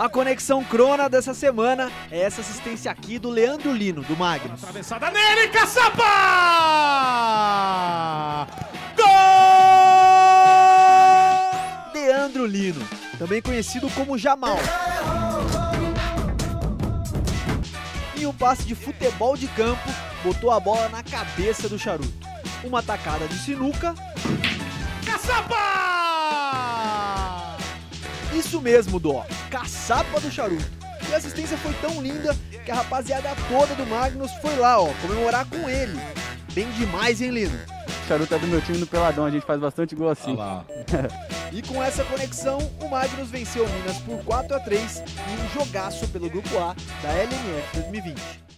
A conexão crona dessa semana é essa assistência aqui do Leandro Lino, do Magnus. Atravessada nele, caçapa! Gol! Leandro Lino, também conhecido como Jamal. Em um passe de futebol de campo, botou a bola na cabeça do charuto. Uma tacada de sinuca. Caçapa! Isso mesmo, Dó. Caçapa do charuto. E a assistência foi tão linda que a rapaziada toda do Magnus foi lá, ó, comemorar com ele. Bem demais, hein, Lino? Charuto é do meu time no Peladão, a gente faz bastante gol assim. E com essa conexão, o Magnus venceu o Minas por 4 a 3 em um jogaço pelo Grupo A da LNF 2020.